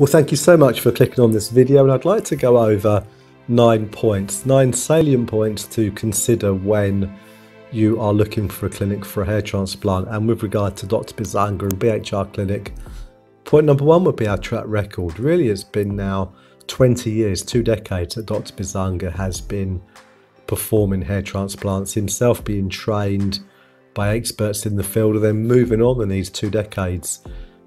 Well, thank you so much for clicking on this video, and I'd like to go over nine points, nine salient points to consider when you are looking for a clinic for a hair transplant. And with regard to Dr. Bisanga and BHR Clinic, point number one would be our track record. Really, it's been now 20 years, two decades that Dr. Bisanga has been performing hair transplants, himself being trained by experts in the field, and then moving on in these two decades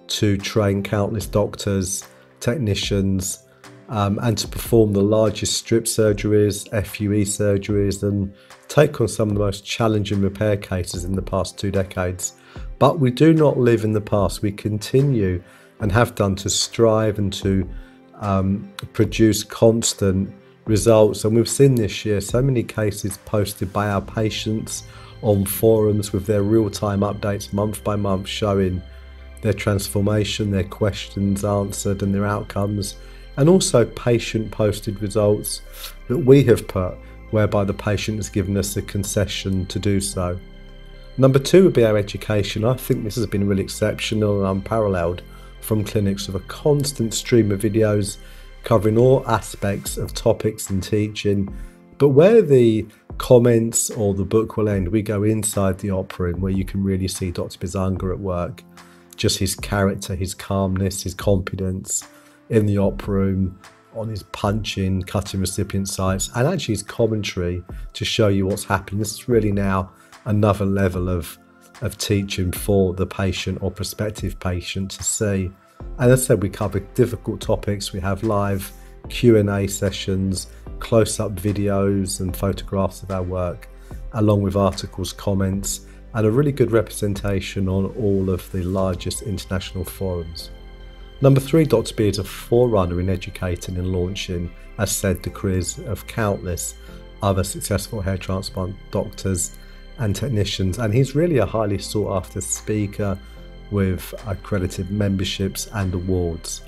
to train countless doctors, technicians, um, and to perform the largest strip surgeries, FUE surgeries, and take on some of the most challenging repair cases in the past two decades. But we do not live in the past. We continue and have done to strive and to um, produce constant results. And we've seen this year so many cases posted by our patients on forums with their real time updates month by month showing their transformation, their questions answered, and their outcomes, and also patient posted results that we have put whereby the patient has given us a concession to do so. Number two would be our education. I think this has been really exceptional and unparalleled from clinics with a constant stream of videos covering all aspects of topics and teaching. But where the comments or the book will end, we go inside the opera room where you can really see Dr. Bisanga at work. Just his character, his calmness, his confidence in the op room, on his punching, cutting recipient sites, and actually his commentary to show you what's happening. This is really now another level of of teaching for the patient or prospective patient to see. And as I said, we cover difficult topics. We have live Q&A sessions, close-up videos and photographs of our work, along with articles, comments, and a really good representation on all of the largest international forums. Number three, Dr. B is a forerunner in educating and launching, as said, the careers of countless other successful hair transplant doctors and technicians, and he's really a highly sought after speaker with accredited memberships and awards.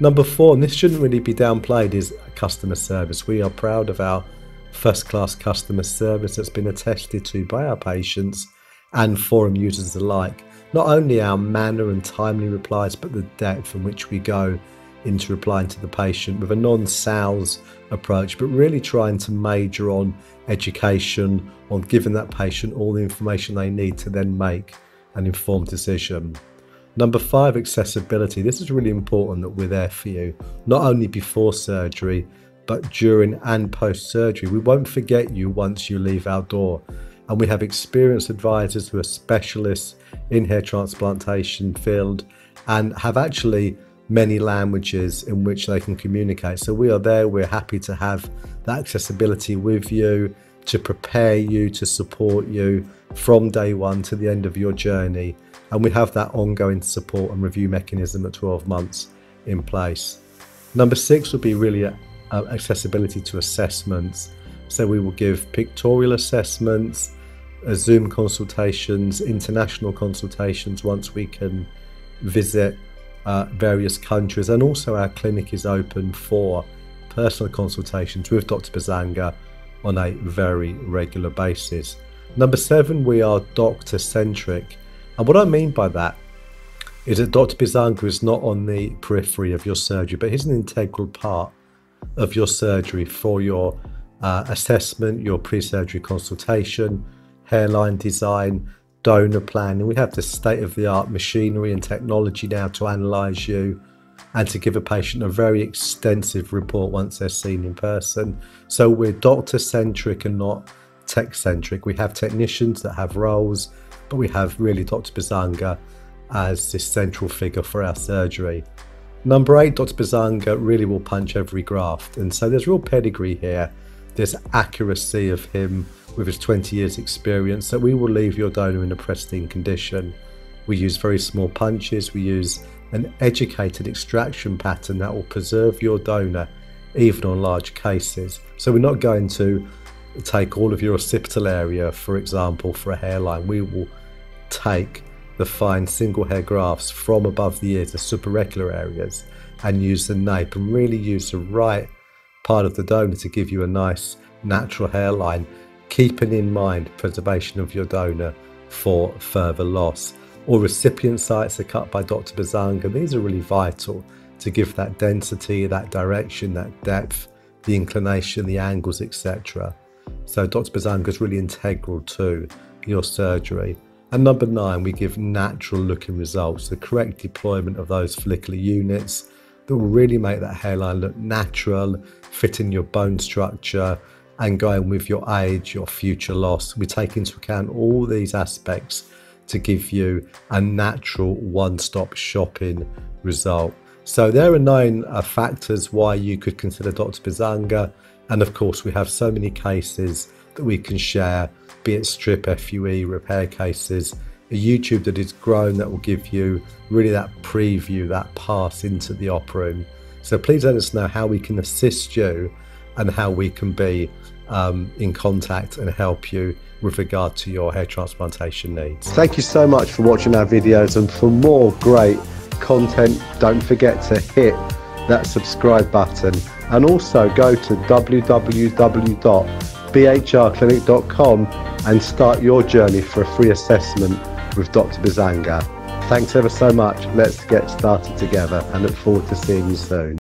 Number four, and this shouldn't really be downplayed, is customer service. We are proud of our first class customer service that's been attested to by our patients and forum users alike. Not only our manner and timely replies, but the depth in which we go into replying to the patient with a non sales approach, but really trying to major on education, on giving that patient all the information they need to then make an informed decision. Number five, accessibility. This is really important that we're there for you, not only before surgery, but during and post surgery. We won't forget you once you leave our door. And we have experienced advisors who are specialists in hair transplantation field and have actually many languages in which they can communicate. So we are there, we're happy to have that accessibility with you, to prepare you, to support you from day one to the end of your journey. And we have that ongoing support and review mechanism at 12 months in place. Number six would be really uh, accessibility to assessments. So we will give pictorial assessments, Zoom consultations, international consultations once we can visit uh, various countries, and also our clinic is open for personal consultations with Dr. Bisanga on a very regular basis. Number seven, we are doctor centric. And what I mean by that is that Dr. Bizanga is not on the periphery of your surgery, but he's an integral part of your surgery for your uh, assessment, your pre surgery consultation, hairline design, donor planning. We have the state of the art machinery and technology now to analyse you and to give a patient a very extensive report once they're seen in person. So we're doctor centric and not tech centric. We have technicians that have roles, but we have really Dr. Bisanga as this central figure for our surgery. Number eight, Dr. Bisanga really will punch every graft. And so there's real pedigree here. There's accuracy of him with his 20 years experience that we will leave your donor in a pristine condition. We use very small punches, we use an educated extraction pattern that will preserve your donor even on large cases. So we're not going to take all of your occipital area, for example, for a hairline. We will take the fine single hair grafts from above the ears, the supra-auricular areas, and use the nape and really use the right part of the donor to give you a nice natural hairline keeping in mind preservation of your donor for further loss. All recipient sites are cut by Dr. Bisanga. These are really vital to give that density, that direction, that depth, the inclination, the angles, etc. So Dr. Bisanga is really integral to your surgery. And number nine, we give natural looking results, the correct deployment of those follicular units that will really make that hairline look natural, fit in your bone structure, and going with your age, your future loss. We take into account all these aspects to give you a natural one stop shopping result. So, there are nine uh, factors why you could consider Dr. Bisanga. And of course, we have so many cases that we can share, be it strip, FUE, repair cases, a YouTube that is grown that will give you really that preview, that pass into the op room. So please let us know how we can assist you and how we can be um, in contact and help you with regard to your hair transplantation needs. Thank you so much for watching our videos and for more great content, don't forget to hit that subscribe button and also go to www.bhrclinic.com and start your journey for a free assessment with Dr. Bisanga. Thanks ever so much. Let's get started together and look forward to seeing you soon.